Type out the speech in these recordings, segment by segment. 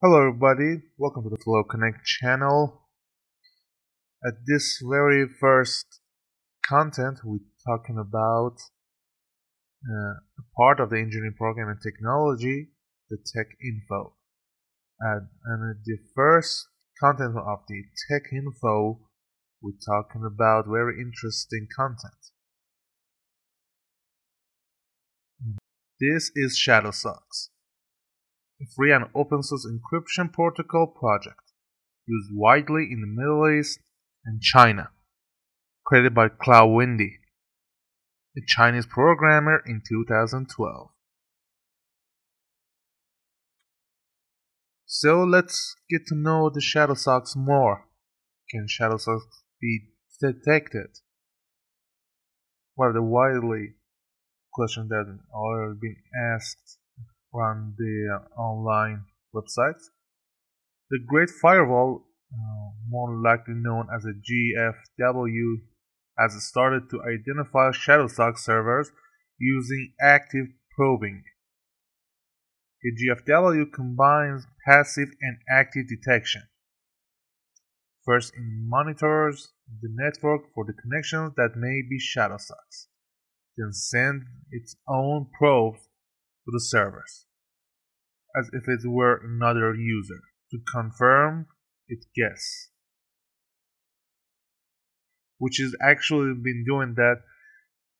Hello everybody, welcome to the Flow Connect channel. At this very first content, we're talking about uh, a part of the engineering program and technology, the Tech Info. And, and the first content of the Tech Info, we're talking about very interesting content. This is ShadowSocks a free and open source encryption protocol project used widely in the Middle East and China, created by Cloud Windy, a Chinese programmer in 2012. So let's get to know the ShadowSocks more. Can ShadowSocks be detected? What are the widely questions that are been asked on the online websites. The Great Firewall, uh, more likely known as a GFW, has started to identify ShadowSock servers using active probing. A GFW combines passive and active detection. First, it monitors the network for the connections that may be ShadowSocks, then sends its own probes to the servers, as if it were another user, to confirm its guess. Which has actually been doing that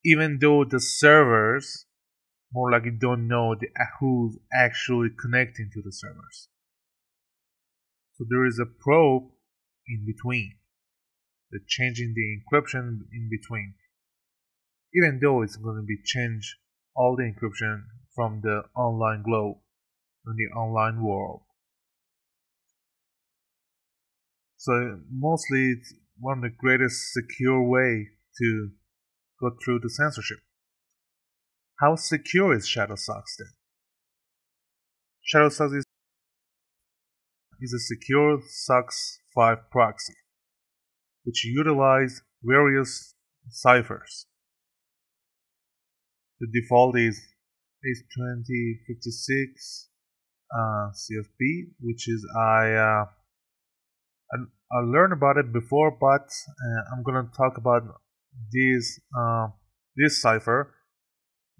even though the servers more likely don't know the, uh, who's actually connecting to the servers. So there is a probe in between, the changing the encryption in between. Even though it's going to be change all the encryption from the online globe in the online world. So mostly it's one of the greatest secure way to go through the censorship. How secure is ShadowSocks then? ShadowSocks is, is a secure SOCKS 5 proxy, which utilize various ciphers. The default is H2056 uh, CFB, which is I, uh, I, I learned about it before, but uh, I'm gonna talk about this uh, this cipher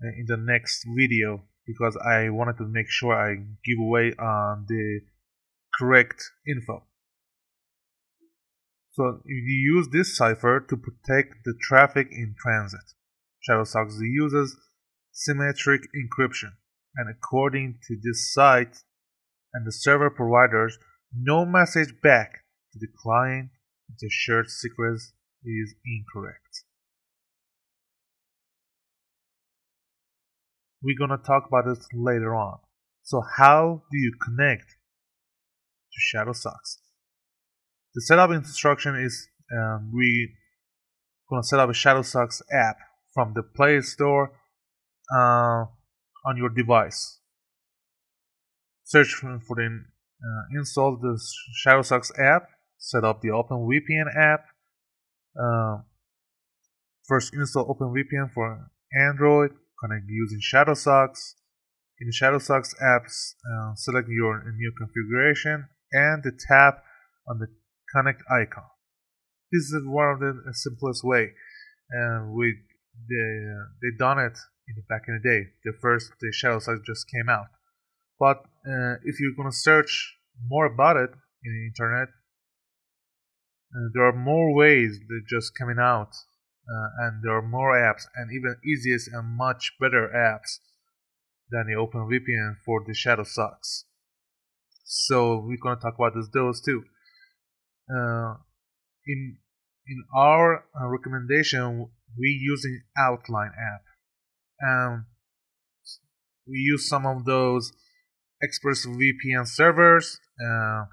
in the next video because I wanted to make sure I give away uh, the correct info. So you use this cipher to protect the traffic in transit. ShadowSocks uses symmetric encryption, and according to this site and the server providers, no message back to the client if the shared secret is incorrect. We're gonna talk about this later on. So how do you connect to ShadowSocks? The setup instruction is um, we gonna set up a ShadowSocks app from the Play Store uh, on your device. Search for, the uh, install the ShadowSocks app. Set up the OpenVPN app. Uh, first install OpenVPN for Android. Connect using ShadowSocks. In ShadowSocks apps, uh, select your new configuration and the tap on the connect icon. This is one of the simplest way, and we they they done it in the back in the day. The first the ShadowSocks just came out. But uh, if you're gonna search more about it in the internet, uh, there are more ways that just coming out, uh, and there are more apps, and even easiest and much better apps than the OpenVPN for the ShadowSocks. So we're gonna talk about those, those too. Uh, in in our uh, recommendation, we using Outline app um, we use some of those ExpressVPN servers uh,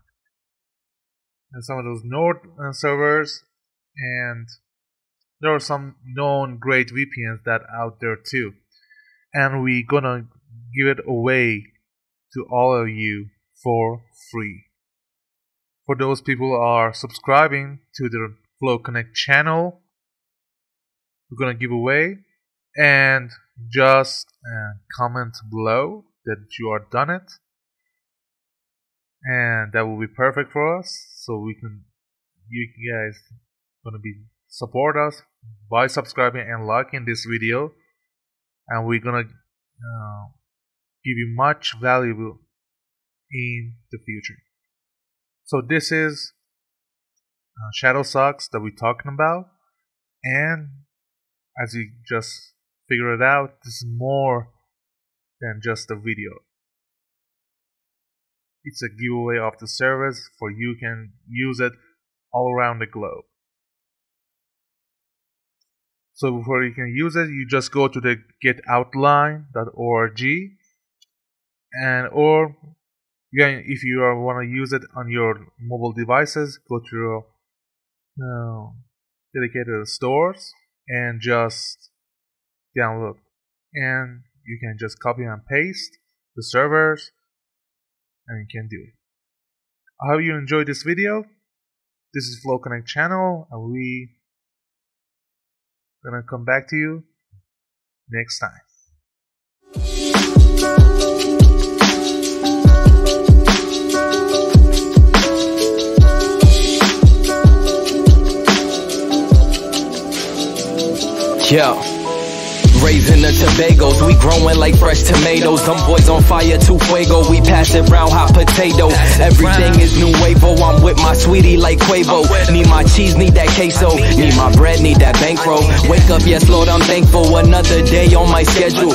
and some of those Nord uh, servers, and there are some known great VPNs that out there too. And we're gonna give it away to all of you for free. For those people are subscribing to the Flow Connect channel, we're gonna give away and just uh, comment below that you are done it and that will be perfect for us. So we can, you guys, gonna be support us by subscribing and liking this video, and we're gonna uh, give you much valuable in the future. So this is uh, Shadowsocks that we're talking about, and as you just figured out, this is more than just a video. It's a giveaway of the service for you can use it all around the globe. So before you can use it, you just go to the getoutline.org and or again, if you want to use it on your mobile devices, go to your uh, dedicated stores and just download. And you can just copy and paste the servers and you can do it. I hope you enjoyed this video. This is Flow Connect channel and we gonna come back to you next time. Yeah. Raising the Tobagos, we growing like fresh tomatoes. Them boys on fire, two fuego. We pass it round hot potatoes. Everything is nuevo. I'm with my sweetie like Quavo. Need my cheese, need that queso. Need my bread, need that bankroll. Wake up, yes, Lord, I'm thankful. Another day on my schedule.